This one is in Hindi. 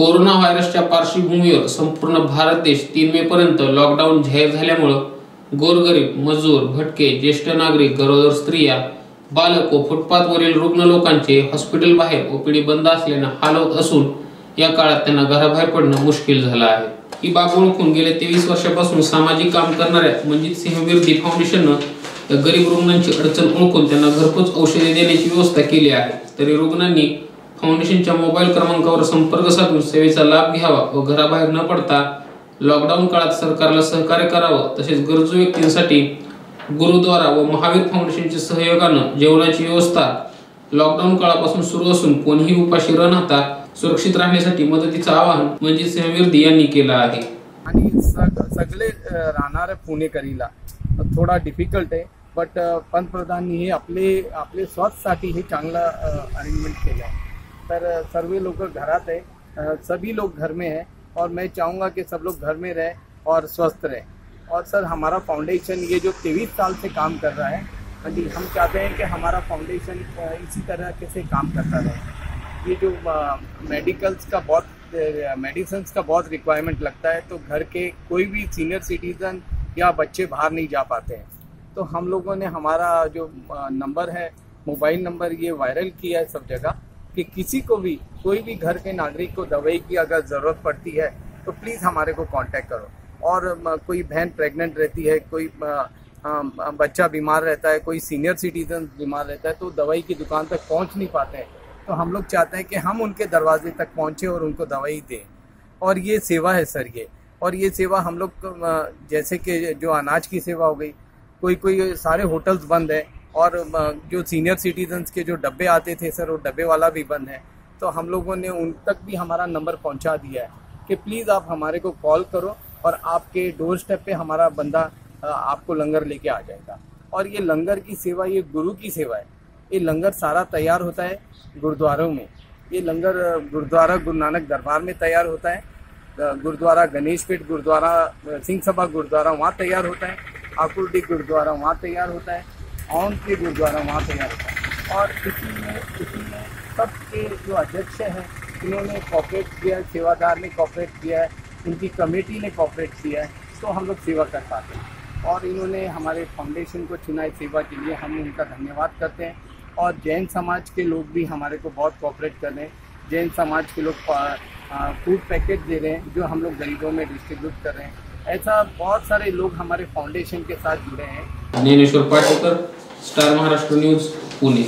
कोरोना व्हायरसच्या पार्श्वभूमीवर संपूर्ण भारत देश तीन मे पर्यंत लॉकडाऊन जाहीर झाल्यामुळं गोरगरीब मजूर भटके ज्येष्ठ नागरिक गरोदर स्त्रिया बालक व फुटपाथवरील रुग्ण लोकांचे हॉस्पिटल बाहेर ओपीडी बंद असल्यानं हाल होत असून या काळात त्यांना घराबाहेर पडणं मुश्किल झालं आहे. ही बाब ओळखून गेल्या तेवीस वर्षापासून सामाजिक काम करणाऱ्या मंजित सिंह विरदी फाउंडेशननं या गरीब रुग्णांची अडचण ओळखून त्यांना घरपोच औषधे देण्याची व्यवस्था केली आहे. तरी रुग्णांनी फाउंडेशनच्या मोबाईल क्रमांकावर संपर्क साधून सेवेचा लाभ घ्यावा व घराबाहेर न पडता लॉकडाऊन काळात सरकारला सहकार्य करावं तसेच गरजू व्यक्तींसाठी गुरुद्वारा व महावीर फाउंडेशनच्या सहयोगानं जेवणाची व्यवस्था लॉकडाऊन काळापासून सुरू असून कोणीही उपाशी न राहता सुरक्षित राहण्यासाठी मदतीचं आवाहन म्हणजे सिंह यांनी केलं आहे. आणि सगळे अ, राहणारे पुणेकरीला थोडा डिफिकल्ट आहे बट पंतप्रधानांनी हे आपले आपले स्वास्थ्यसाठी हे चांगलं अरेंजमेंट केलं आहे. तर सर्व लोग है। अ, सभी लोग घर में है और मैं चाहूँगा कि सब लोग घर में रहें और स्वस्थ रहें। और सर हमारा फाउंडेशन ये जो तेईस साल से काम कर रहा है हाँ जी हम चाहते हैं कि हमारा फाउंडेशन इसी तरह के से काम करता रहे। ये जो मेडिकल्स का बहुत मेडिसिन का बहुत रिक्वायरमेंट लगता है तो घर के कोई भी सीनियर सिटीजन या बच्चे बाहर नहीं जा पाते हैं। तो हम लोगों ने हमारा जो नंबर है मोबाइल नंबर ये वायरल किया है सब जगह। कि किसी को भी, कोई भी घर के नागरिक को दवाई की अगर ज़रूरत पड़ती है तो प्लीज़ हमारे को कांटेक्ट करो। और कोई बहन प्रेग्नेंट रहती है, कोई बच्चा बीमार रहता है, कोई सीनियर सिटीजन बीमार रहता है तो दवाई की दुकान तक पहुँच नहीं पाते हैं। तो हम लोग चाहते हैं कि हम उनके दरवाजे तक पहुँचे और उनको दवाई दें। और ये सेवा है सर ये। और ये सेवा हम लोग जैसे कि जो अनाज की सेवा हो गई, कोई कोई सारे होटल्स बंद है और जो सीनियर सिटीजन्स के जो डब्बे आते थे सर वो डब्बे वाला भी बंद है। तो हम लोगों ने उन तक भी हमारा नंबर पहुँचा दिया है कि प्लीज़ आप हमारे को कॉल करो और आपके डोर स्टेप पे हमारा बंदा आपको लंगर लेके आ जाएगा। और ये लंगर की सेवा, ये गुरु की सेवा है। ये लंगर सारा तैयार होता है गुरुद्वारों में। ये लंगर गुरुद्वारा गुरु नानक दरबार में तैयार होता है। गुरुद्वारा गणेश पेट गुरुद्वारा सिंह सभा गुरुद्वारा वहाँ तैयार होता है। आकुर्डी गुरुद्वारा वहाँ तैयार होता है। औन के गुरुद्वारा वहाँ तैयार होता और इसी में इसी में सबके जो अध्यक्ष हैं, इन्होंने कॉपरेट किया है, सेवादार ने कॉपरेट किया है, उनकी कमेटी ने कॉपरेट किया है तो हम लोग सेवा कर पाते हैं। और इन्होंने हमारे फाउंडेशन को चुना है सेवा के लिए, हम उनका धन्यवाद करते हैं। और जैन समाज के लोग भी हमारे को बहुत कॉपरेट कर रहे हैं। जैन समाज के लोग फ़ूड पैकेट दे रहे हैं, जो हम लोग गरीबों में डिस्ट्रीब्यूट कर रहे हैं। ऐसा बहुत सारे लोग हमारे फाउंडेशन के साथ जुड़े हैं। Star Maharashtra news Pune